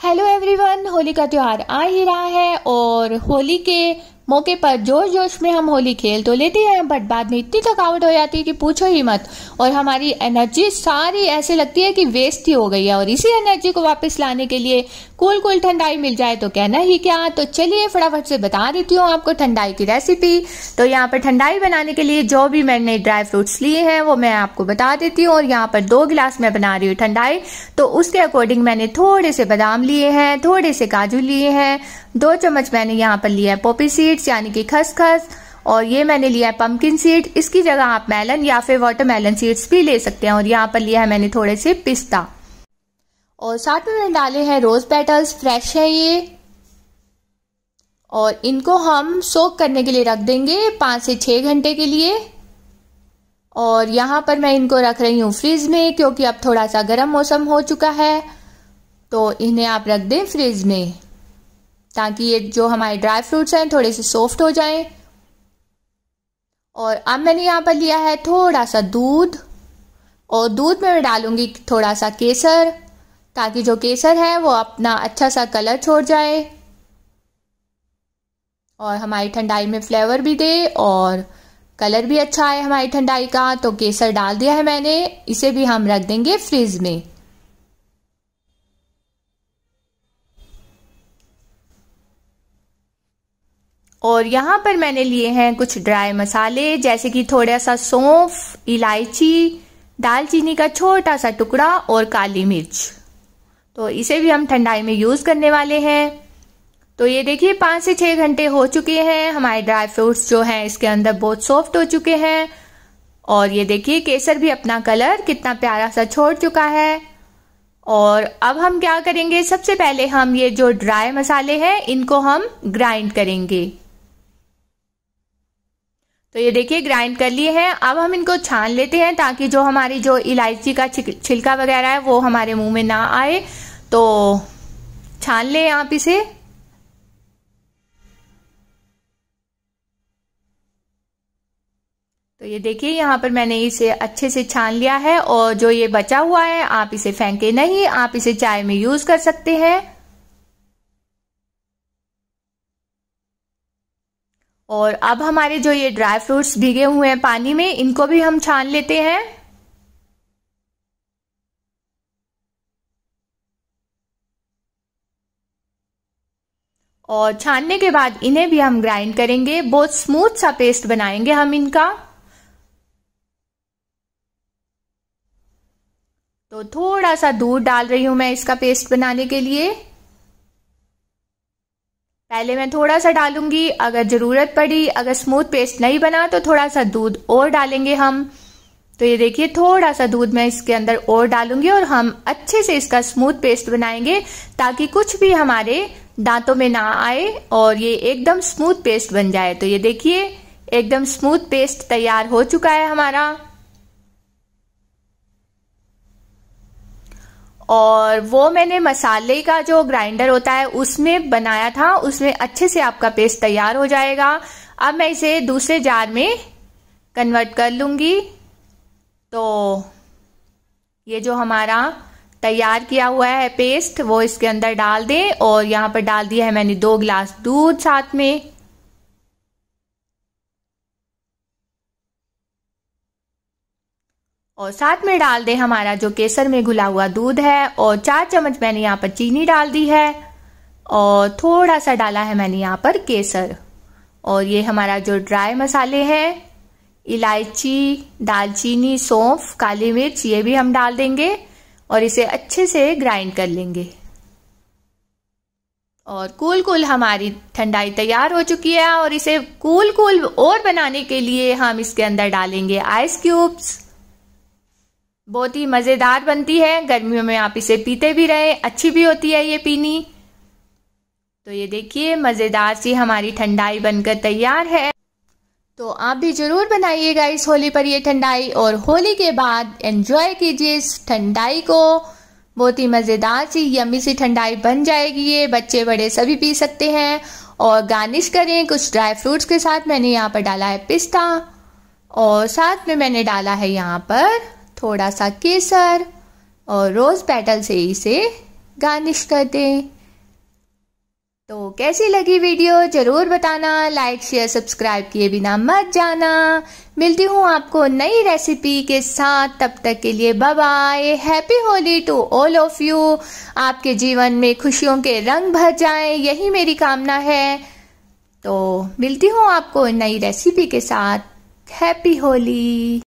Hello everyone Holi का त्योहार आ ही रहा है और होली के मौके पर जोश जोश में हम होली खेल तो लेते हैं, बट बाद में इतनी थकावट हो जाती है कि पूछो ही मत। और हमारी एनर्जी सारी ऐसे लगती है कि वेस्ट ही हो गई है और इसी एनर्जी को वापस लाने के लिए कूल कूल ठंडाई मिल जाए तो कहना ही क्या? तो चलिए फटाफट से बता देती हूँ आपको ठंडाई की रेसिपी तो यहाँ पर ठंडाई बनाने के लिए जो भी मैंने ड्राई फ्रूट्स लिए हैं, वो मैं आपको बता देती हूँ। और यहाँ पर दो गिलास में बना रही हूँ ठंडाई। तो उसके अकॉर्डिंग मैंने थोड़े से बादाम लिए हैं, थोड़े से काजू लिए हैं। दो चम्मच मैंने यहाँ पर लिया है पोपी सीड्स, यानी कि खसखस, और ये मैंने लिया है पम्पकिन सीड इसकी जगह आप मेलन या फिर वाटरमेलन सीड्स भी ले सकते हैं, और यहाँ पर लिया है मैंने थोड़े से पिस्ता। और साथ में मैंने डाले हैं रोज पेटल्स फ्रेश है ये। और इनको हम सोक करने के लिए रख देंगे पाँच से छह घंटे के लिए। और यहाँ पर मैं इनको रख रही हूँ फ्रिज में, क्योंकि अब थोड़ा सा गर्म मौसम हो चुका है तो इन्हें आप रख दें फ्रिज में। ताकि ये जो हमारे ड्राई फ्रूट्स हैं थोड़े से सॉफ्ट हो जाएँ। और अब मैंने यहाँ पर लिया है थोड़ा सा दूध। और दूध में मैं डालूँगी थोड़ा सा केसर, ताकि जो केसर है वो अपना अच्छा सा कलर छोड़ जाए। और हमारी ठंडाई में फ्लेवर भी दे और कलर भी अच्छा आए हमारी ठंडाई का तो केसर डाल दिया है मैंने। इसे भी हम रख देंगे फ्रिज में। और यहाँ पर मैंने लिए हैं कुछ ड्राई मसाले, जैसे कि थोड़ा सा सौंफ, इलायची, दालचीनी का छोटा सा टुकड़ा और काली मिर्च। तो इसे भी हम ठंडाई में यूज़ करने वाले हैं। तो ये देखिए, पाँच से छह घंटे हो चुके हैं। हमारे ड्राई फ्रूट्स जो हैं, इसके अंदर बहुत सॉफ्ट हो चुके हैं। और ये देखिए, केसर भी अपना कलर कितना प्यारा सा छोड़ चुका है। और अब हम क्या करेंगे? सबसे पहले हम ये जो ड्राई मसाले हैं, इनको हम ग्राइंड करेंगे। तो ये देखिए ग्राइंड कर लिए हैं। अब हम इनको छान लेते हैं ताकि जो हमारी जो इलायची का छिलका वगैरह है, वो हमारे मुँह में ना आए। तो छान लें आप इसे। तो ये देखिए, यहाँ पर मैंने इसे अच्छे से छान लिया है और जो ये बचा हुआ है, आप इसे फेंके नहीं। आप इसे चाय में यूज़ कर सकते हैं। और अब हमारे जो ये ड्राई फ्रूट्स भीगे हुए हैं पानी में, इनको भी हम छान लेते हैं। और छानने के बाद इन्हें भी हम ग्राइंड करेंगे। बहुत स्मूथ सा पेस्ट बनाएँगे हम इनका। तो थोड़ा सा दूध डाल रही हूँ मैं इसका पेस्ट बनाने के लिए। पहले मैं थोड़ा सा डालूँगी, अगर ज़रूरत पड़ी, अगर स्मूथ पेस्ट नहीं बना तो थोड़ा सा दूध और डालेंगे हम। तो ये देखिए थोड़ा सा दूध मैं इसके अंदर और डालूँगी और हम अच्छे से इसका स्मूथ पेस्ट बनाएँगे, ताकि कुछ भी हमारे दांतों में ना आए और ये एकदम स्मूथ पेस्ट बन जाए। तो ये देखिए, एकदम स्मूथ पेस्ट तैयार हो चुका है हमारा। और वो मैंने मसाले का जो ग्राइंडर होता है, उसमें बनाया था। उसमें अच्छे से आपका पेस्ट तैयार हो जाएगा। अब मैं इसे दूसरे जार में कन्वर्ट कर लूँगी। तो ये जो हमारा तैयार किया हुआ है पेस्ट वो इसके अंदर डाल दें और यहाँ पर डाल दिया है मैंने दो गिलास दूध साथ में। और साथ में डाल दें हमारा जो केसर में घुला हुआ दूध है, और चार चम्मच मैंने यहाँ पर चीनी डाल दी है, और थोड़ा सा डाला है मैंने यहाँ पर केसर। और ये हमारा जो ड्राई मसाले हैं, इलायची, दालचीनी, सौंफ, काली मिर्च, ये भी हम डाल देंगे, और इसे अच्छे से ग्राइंड कर लेंगे। और कूल कूल हमारी ठंडाई तैयार हो चुकी है, और इसे कूल कूल और बनाने के लिए हम इसके अंदर डालेंगे आइस क्यूब्स। बहुत ही मज़ेदार बनती है। गर्मियों में आप इसे पीते भी रहे, अच्छी भी होती है ये पीनी। तो ये देखिए, मज़ेदार सी हमारी ठंडाई बनकर तैयार है। तो आप भी ज़रूर बनाइएगा इस होली पर ये ठंडाई और होली के बाद एंजॉय कीजिए इस ठंडाई को। बहुत ही मज़ेदार सी यमी सी ठंडाई बन जाएगी ये। बच्चे बड़े सभी पी सकते हैं। और गार्निश करें कुछ ड्राई फ्रूट्स के साथ। मैंने यहाँ पर डाला है पिस्ता और साथ में मैंने डाला है यहाँ पर थोड़ा सा केसर और रोज पेटल से इसे गार्निश कर दें। तो कैसी लगी वीडियो? ज़रूर बताना। लाइक, शेयर, सब्सक्राइब किए बिना मत जाना। मिलती हूँ आपको नई रेसिपी के साथ। तब तक के लिए bye happy Holi to all of you आपके जीवन में खुशियों के रंग भर जाएँ। यही मेरी कामना है। तो मिलती हूँ आपको नई रेसिपी के साथ। हैप्पी होली